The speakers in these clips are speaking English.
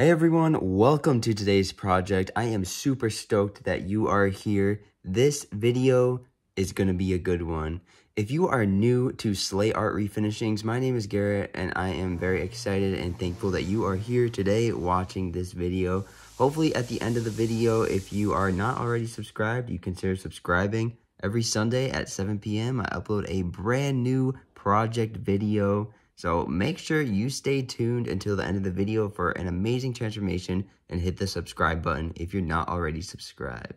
Hey everyone, welcome to today's project. I am super stoked that you are here. This video is going to be a good one. If you are new to Sla Art Refinishings, my name is Garrett and I am very excited and thankful that you are here today watching this video. Hopefully at the end of the video, if you are not already subscribed, you consider subscribing. Every Sunday at 7 p.m. I upload a brand new project video so make sure you stay tuned until the end of the video for an amazing transformation and hit the subscribe button if you're not already subscribed.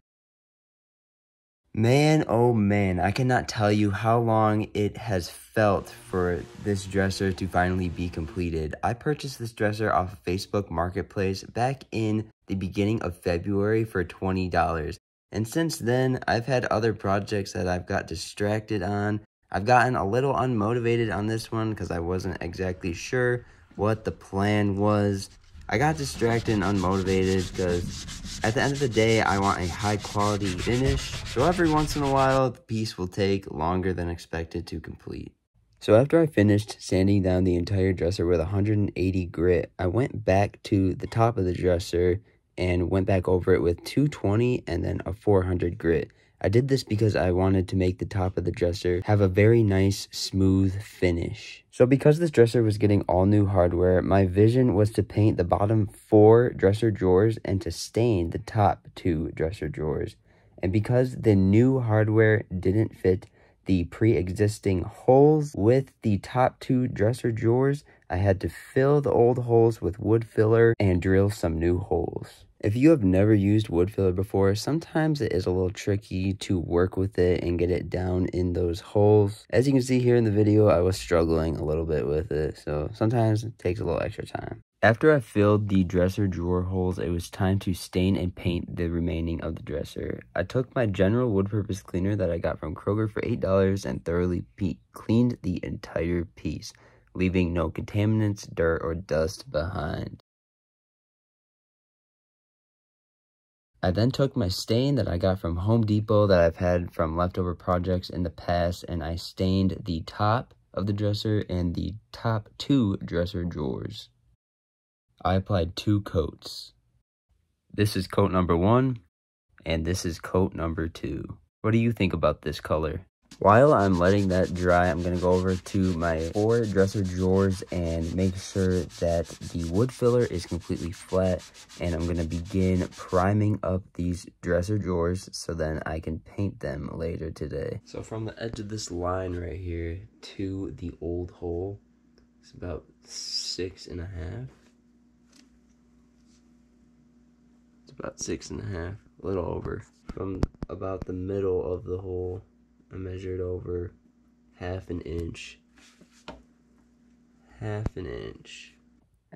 Man, oh man, I cannot tell you how long it has felt for this dresser to finally be completed. I purchased this dresser off of Facebook Marketplace back in the beginning of February for $20. And since then, I've had other projects that I've got distracted on I've gotten a little unmotivated on this one because I wasn't exactly sure what the plan was. I got distracted and unmotivated because at the end of the day, I want a high quality finish. So every once in a while, the piece will take longer than expected to complete. So after I finished sanding down the entire dresser with 180 grit, I went back to the top of the dresser and went back over it with 220 and then a 400 grit. I did this because I wanted to make the top of the dresser have a very nice smooth finish. So because this dresser was getting all new hardware, my vision was to paint the bottom four dresser drawers and to stain the top two dresser drawers. And because the new hardware didn't fit the pre-existing holes with the top two dresser drawers, I had to fill the old holes with wood filler and drill some new holes. If you have never used wood filler before, sometimes it is a little tricky to work with it and get it down in those holes. As you can see here in the video, I was struggling a little bit with it, so sometimes it takes a little extra time. After I filled the dresser drawer holes, it was time to stain and paint the remaining of the dresser. I took my general wood purpose cleaner that I got from Kroger for $8 and thoroughly cleaned the entire piece, leaving no contaminants, dirt, or dust behind. I then took my stain that I got from Home Depot that I've had from leftover projects in the past and I stained the top of the dresser and the top two dresser drawers. I applied two coats. This is coat number one and this is coat number two. What do you think about this color? While I'm letting that dry, I'm going to go over to my four dresser drawers and make sure that the wood filler is completely flat. And I'm going to begin priming up these dresser drawers so then I can paint them later today. So from the edge of this line right here to the old hole, it's about six and a half. It's about six and a half, a little over. From about the middle of the hole I measured over half an inch. Half an inch.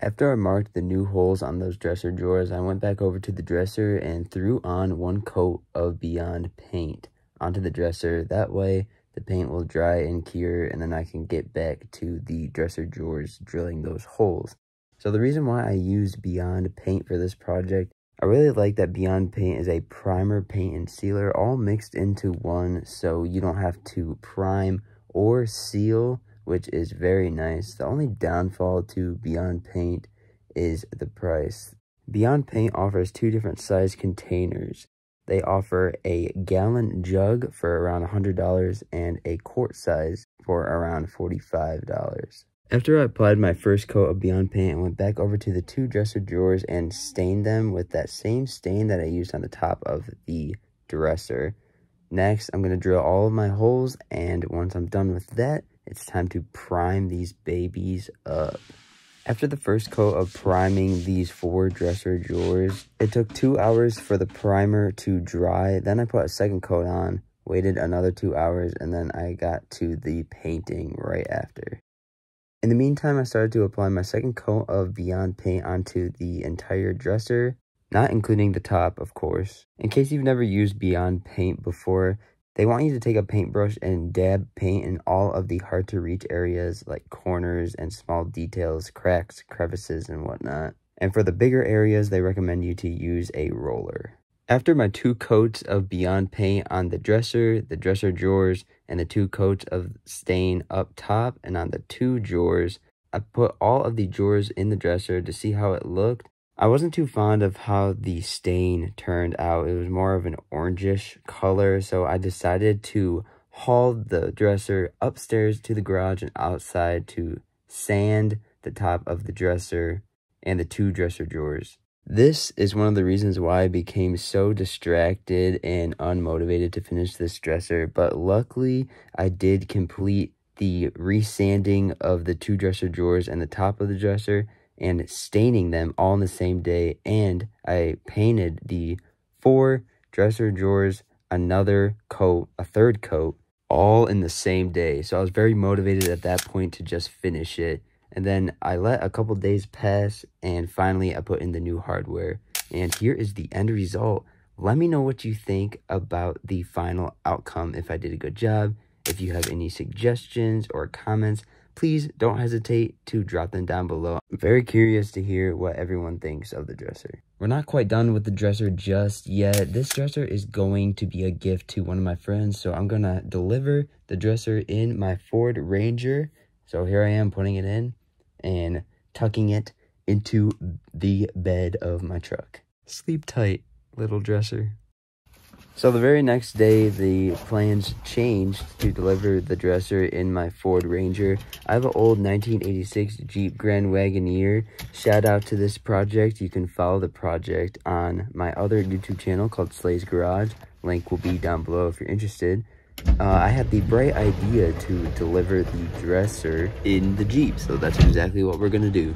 After I marked the new holes on those dresser drawers, I went back over to the dresser and threw on one coat of Beyond paint onto the dresser. That way, the paint will dry and cure, and then I can get back to the dresser drawers drilling those holes. So the reason why I used Beyond paint for this project I really like that Beyond Paint is a primer, paint, and sealer all mixed into one so you don't have to prime or seal, which is very nice. The only downfall to Beyond Paint is the price. Beyond Paint offers two different size containers. They offer a gallon jug for around $100 and a quart size for around $45. After I applied my first coat of Beyond Paint, I went back over to the two dresser drawers and stained them with that same stain that I used on the top of the dresser. Next, I'm going to drill all of my holes, and once I'm done with that, it's time to prime these babies up. After the first coat of priming these four dresser drawers, it took two hours for the primer to dry. Then I put a second coat on, waited another two hours, and then I got to the painting right after. In the meantime, I started to apply my second coat of Beyond Paint onto the entire dresser, not including the top, of course. In case you've never used Beyond Paint before, they want you to take a paintbrush and dab paint in all of the hard to reach areas like corners and small details, cracks, crevices, and whatnot. And for the bigger areas, they recommend you to use a roller. After my two coats of Beyond Paint on the dresser, the dresser drawers, and the two coats of stain up top and on the two drawers, I put all of the drawers in the dresser to see how it looked. I wasn't too fond of how the stain turned out. It was more of an orangish color, so I decided to haul the dresser upstairs to the garage and outside to sand the top of the dresser and the two dresser drawers. This is one of the reasons why I became so distracted and unmotivated to finish this dresser, but luckily I did complete the resanding of the two dresser drawers and the top of the dresser and staining them all in the same day. And I painted the four dresser drawers another coat, a third coat, all in the same day. So I was very motivated at that point to just finish it. And then I let a couple days pass and finally I put in the new hardware. And here is the end result. Let me know what you think about the final outcome if I did a good job. If you have any suggestions or comments, please don't hesitate to drop them down below. I'm very curious to hear what everyone thinks of the dresser. We're not quite done with the dresser just yet. This dresser is going to be a gift to one of my friends, so I'm gonna deliver the dresser in my Ford Ranger. So here I am putting it in and tucking it into the bed of my truck. Sleep tight, little dresser. So the very next day, the plans changed to deliver the dresser in my Ford Ranger. I have an old 1986 Jeep Grand Wagoneer. Shout out to this project. You can follow the project on my other YouTube channel called Sla's Garage. Link will be down below if you're interested. Uh, I had the bright idea to deliver the dresser in the Jeep, so that's exactly what we're to do.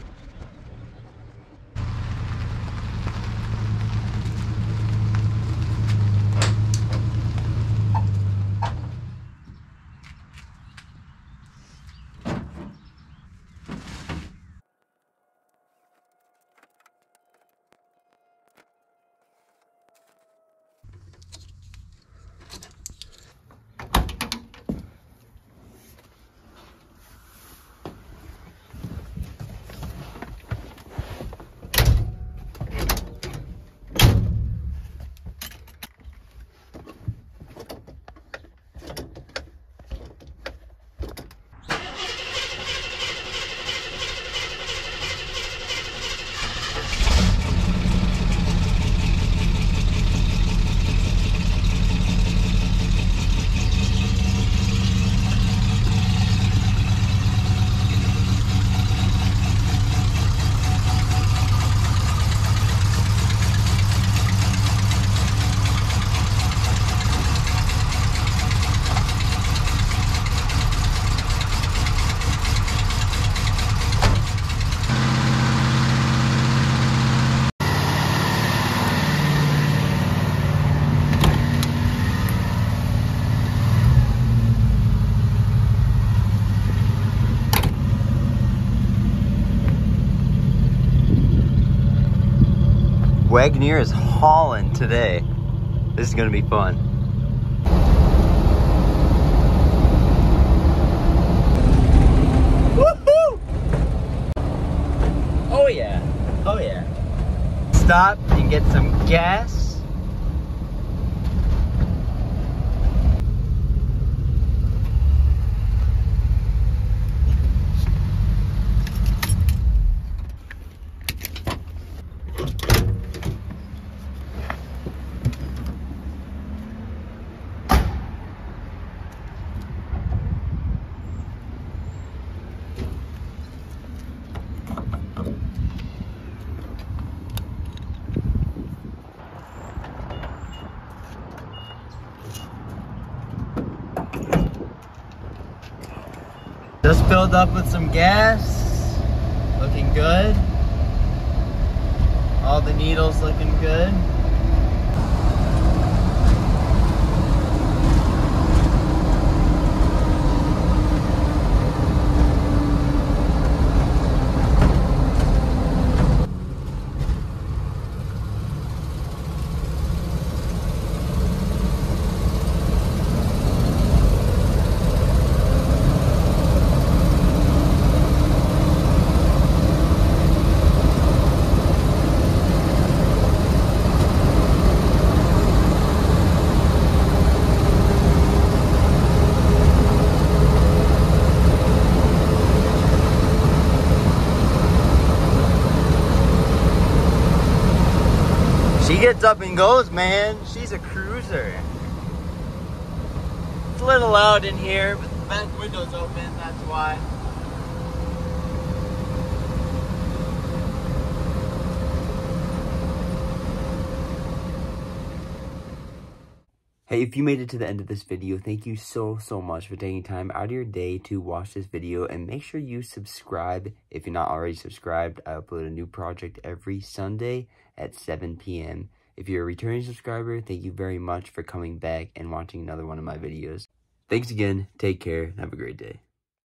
Wagoneer is hauling today. This is gonna be fun. Woohoo! Oh yeah, oh yeah. Stop and get some gas. Just filled up with some gas. Looking good. All the needles looking good. She gets up and goes, man. She's a cruiser. It's a little loud in here, but the back window's open, that's why. Hey, if you made it to the end of this video, thank you so, so much for taking time out of your day to watch this video. And make sure you subscribe if you're not already subscribed. I upload a new project every Sunday at 7 p.m. If you're a returning subscriber, thank you very much for coming back and watching another one of my videos. Thanks again, take care, and have a great day.